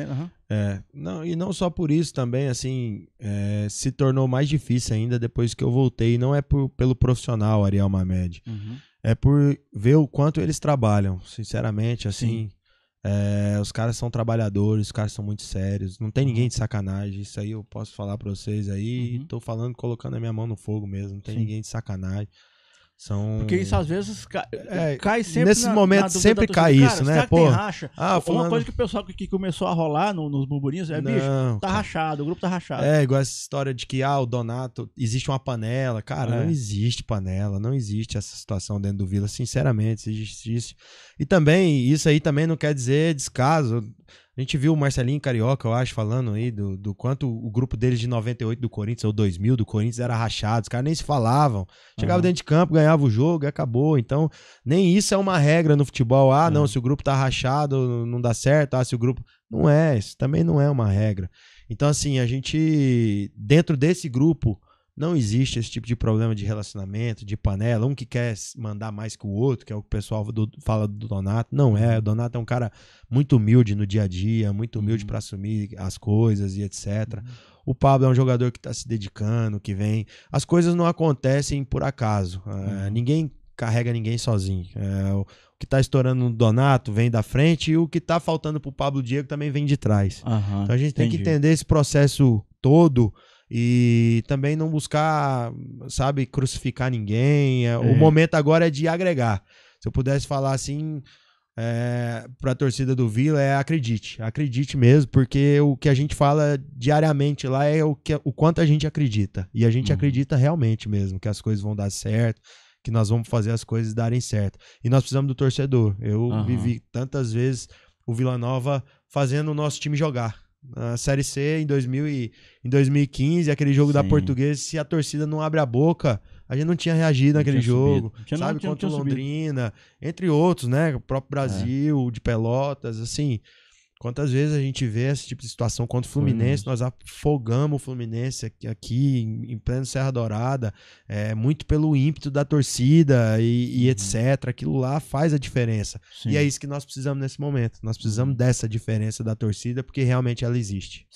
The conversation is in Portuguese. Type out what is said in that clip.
Uhum. É, não, e não só por isso também, assim, é, se tornou mais difícil ainda depois que eu voltei. Não é por, pelo profissional Ariel Mamed, Uhum. é por ver o quanto eles trabalham, sinceramente, assim. é, os caras são trabalhadores, os caras são muito sérios, não tem ninguém de sacanagem. Isso aí eu posso falar pra vocês aí. Uhum. Tô falando, colocando a minha mão no fogo mesmo, não tem Sim. ninguém de sacanagem. São. Porque isso às vezes ca- É, cai sempre nesses na- momentos na sempre cai torcida. isso, Cara, né? Pô, racha? ah, Uma fulano- coisa que o pessoal que, que começou a rolar no- nos burburinhos é, bicho, Não, tá cara. rachado, o grupo tá rachado. É, igual essa história de que, ah, o Donato, existe uma panela. Cara, É. não existe panela, não existe essa situação dentro do Vila, sinceramente, se existe. E também, isso aí também não quer dizer descaso. A gente viu o Marcelinho Carioca, eu acho, falando aí do, do quanto o grupo deles de 98 do Corinthians, ou 2000 do Corinthians, era rachado. Os caras nem se falavam. Chegava Aham. dentro de campo, ganhava o jogo e acabou. Então, nem isso é uma regra no futebol. Ah, não, É. se o grupo tá rachado, não dá certo. Ah, se o grupo. Não é, isso também não é uma regra. Então, assim, a gente, dentro desse grupo, não existe esse tipo de problema de relacionamento, de panela, um que quer mandar mais que o outro, que é o que o pessoal do- fala do Donato. Não é, o Donato é um cara muito humilde no dia a dia, muito humilde Uhum. para assumir as coisas e etc. O Pablo é um jogador que tá se dedicando, que vem. As coisas não acontecem por acaso. É, Uhum. ninguém carrega ninguém sozinho. É, o, o que tá estourando no Donato vem da frente e o que tá faltando pro Pablo Diego também vem de trás. Então a gente tem que entendi. entender esse processo todo e também não buscar, sabe, crucificar ninguém. É, É. O momento agora é de agregar. Se eu pudesse falar assim é, para a torcida do Vila, é acredite, acredite mesmo, porque o que a gente fala diariamente lá é o, que, o quanto a gente acredita. E a gente Uhum. acredita realmente mesmo que as coisas vão dar certo, que nós vamos fazer as coisas darem certo. E nós precisamos do torcedor. Eu Aham. vivi tantas vezes o Vila Nova fazendo o nosso time jogar. Na Série C, em, 2000 e, em 2015, aquele jogo da Sim. Portuguesa, se a torcida não abre a boca, a gente não tinha reagido Não naquele tinha jogo. Tinha- não, sabe, tinha- contra o tinha subido. Londrina, entre outros, né? O próprio Brasil, de Pelotas, assim. Quantas vezes a gente vê esse tipo de situação contra o Fluminense, nós afogamos o Fluminense aqui, aqui em em pleno Serra Dourada, é, muito pelo ímpeto da torcida e, e Uhum. etc. Aquilo lá faz a diferença. Sim. E é isso que nós precisamos nesse momento. Nós precisamos dessa diferença da torcida, porque realmente ela existe.